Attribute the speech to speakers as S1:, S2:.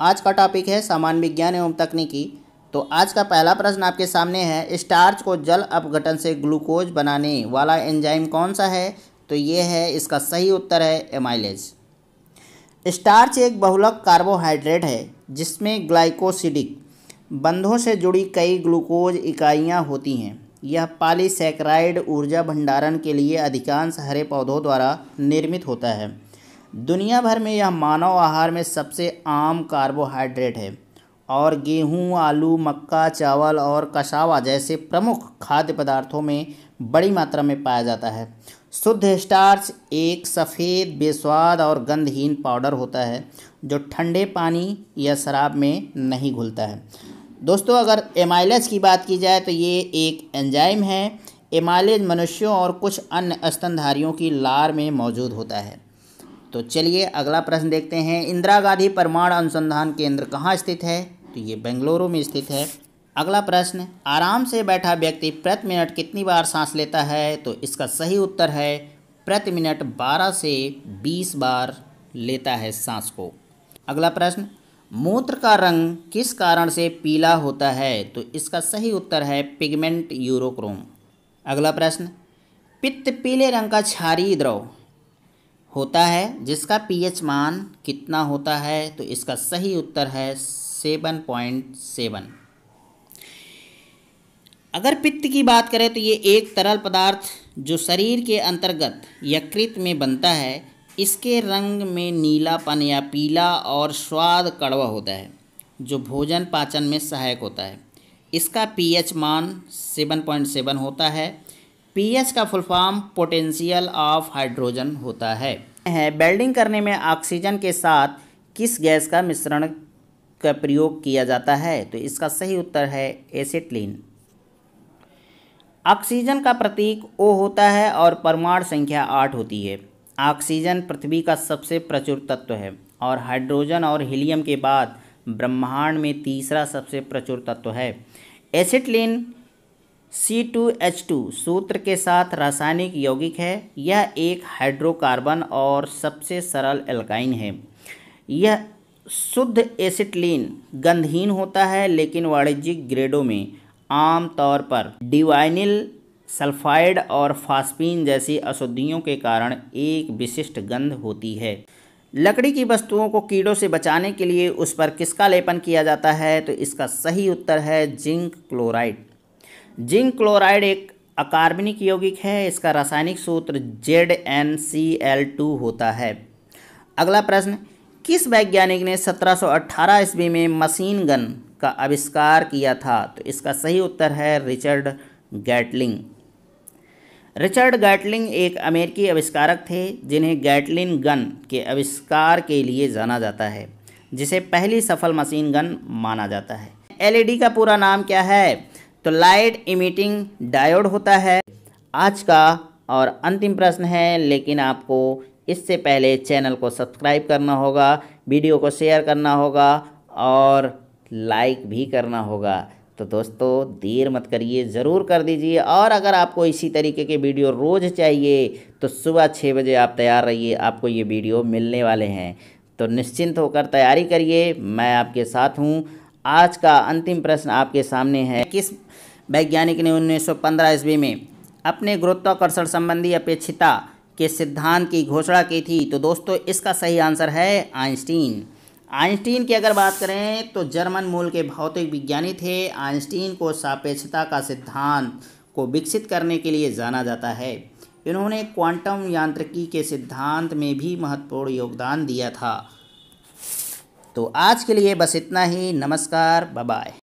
S1: आज का टॉपिक है सामान्य विज्ञान एवं तकनीकी। तो आज का पहला प्रश्न आपके सामने है स्टार्च को जल अपघटन से ग्लूकोज बनाने वाला एंजाइम कौन सा है? तो ये है, इसका सही उत्तर है एमाइलेज स्टार्च एक बहुलक कार्बोहाइड्रेट है, जिसमें ग्लाइकोसिडिक बंधों से जुड़ी कई ग्लूकोज इकाइयाँ होती हैं। यह पॉलीसैकराइड ऊर्जा भंडारण के लिए अधिकांश हरे पौधों द्वारा निर्मित होता है। दुनिया भर में यह मानव आहार में सबसे आम कार्बोहाइड्रेट है। और गेहूँ, आलू मक्का चावल और कसावा जैसे प्रमुख खाद्य पदार्थों में बड़ी मात्रा में पाया जाता है। शुद्ध स्टार्च एक सफ़ेद बेस्वाद और गंधहीन पाउडर होता है जो ठंडे पानी या शराब में नहीं घुलता है। दोस्तों अगर एमाइलेज की बात की जाए तो ये एक एंजाइम है। एमाइलेज मनुष्यों और कुछ अन्य स्तनधारियों की लार में मौजूद होता है। तो चलिए अगला प्रश्न देखते हैं। इंदिरा गांधी परमाणु अनुसंधान केंद्र कहाँ स्थित है? तो ये बेंगलुरु में स्थित है। अगला प्रश्न, आराम से बैठा व्यक्ति प्रति मिनट कितनी बार सांस लेता है? तो इसका सही उत्तर है, प्रति मिनट 12 से 20 बार लेता है सांस को। अगला प्रश्न, मूत्र का रंग किस कारण से पीला होता है? तो इसका सही उत्तर है, पिगमेंट यूरोक्रोम। अगला प्रश्न, पित्त पीले रंग का क्षारीय द्रव। होता है, जिसका पीएच मान कितना होता है तो इसका सही उत्तर है सेवन पॉइंट सेवन। अगर पित्त की बात करें तो ये एक तरल पदार्थ जो शरीर के अंतर्गत यकृत में बनता है, इसके रंग में नीलापन या पीला और स्वाद कड़वा होता है, जो भोजन पाचन में सहायक होता है। इसका पीएच मान सेवन पॉइंट सेवन होता है पीएच का full form potential of hydrogen होता है। है बेल्डिंग करने में ऑक्सीजन के साथ किस गैस का मिश्रण का प्रयोग किया जाता है? तो इसका सही उत्तर है एसिटलीन ऑक्सीजन का प्रतीक ओ होता है और परमाणु संख्या आठ होती है। ऑक्सीजन पृथ्वी का सबसे प्रचुर तत्व है और हाइड्रोजन और हीलियम के बाद ब्रह्मांड में तीसरा सबसे प्रचुर तत्व है। Acetylene C two H two सूत्र के साथ रासायनिक यौगिक है। यह एक हाइड्रोकार्बन और सबसे सरल एल्काइन है। यह शुद्ध एसिटलीन गंधहीन होता है, लेकिन वाणिज्यिक ग्रेडों में, आम तौर पर डिवाइनिल सल्फाइड और फास्पिन जैसी अशुद्धियों के कारण एक विशिष्ट गंध होती है। लकड़ी की वस्तुओं को कीड़ों से बचाने के लिए उस पर किसका लेपन किया जाता है? तो इसका सही उत्तर है जिंक क्लोराइड। जिंक क्लोराइड एक अकार्बनिक यौगिक है, इसका रासायनिक सूत्र Z N C L two होता है। अगला प्रश्न, किस वैज्ञानिक ने 1718 ईस्वी में मशीन गन का आविष्कार किया था? तो इसका सही उत्तर है रिचर्ड गैटलिंग। रिचर्ड गैटलिंग एक अमेरिकी आविष्कारक थे, जिन्हें गैटलिन गन के आविष्कार के लिए जाना जाता है, जिसे पहली सफल मशीन गन माना जाता है। एलईडी का पूरा नाम क्या है? तो लाइट इमिटिंग डायोड होता है। आज का और अंतिम प्रश्न है, लेकिन आपको इससे पहले चैनल को सब्सक्राइब करना होगा, वीडियो को शेयर करना होगा और लाइक भी करना होगा। तो दोस्तों, देर मत करिए, ज़रूर कर दीजिए। और अगर आपको इसी तरीके के वीडियो रोज़ चाहिए तो सुबह छः बजे आप तैयार रहिए, आपको ये वीडियो मिलने वाले हैं। तो निश्चिंत होकर तैयारी करिए, मैं आपके साथ हूँ। आज का अंतिम प्रश्न आपके सामने है। किस वैज्ञानिक ने 1915 ईस्वी में अपने गुरुत्वाकर्षण संबंधी अपेक्षिता के सिद्धांत की घोषणा की थी? तो दोस्तों, इसका सही आंसर है आइंस्टीन। आइंस्टीन की अगर बात करें तो जर्मन मूल के भौतिक विज्ञानी थे। आइंस्टीन को सापेक्षता का सिद्धांत को विकसित करने के लिए जाना जाता है। इन्होंने क्वांटम यांत्रिकी के सिद्धांत में भी महत्वपूर्ण योगदान दिया था। तो आज के लिए बस इतना ही। नमस्कार बाय